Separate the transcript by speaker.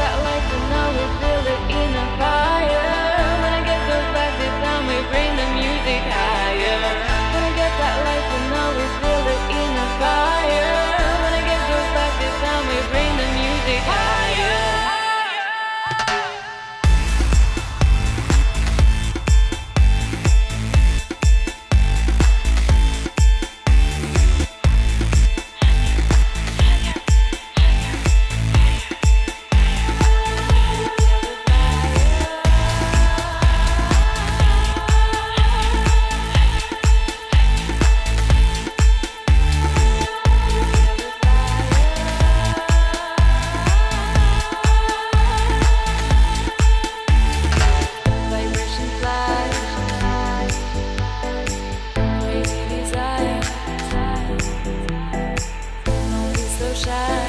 Speaker 1: that light and now we feel it in our heart 山。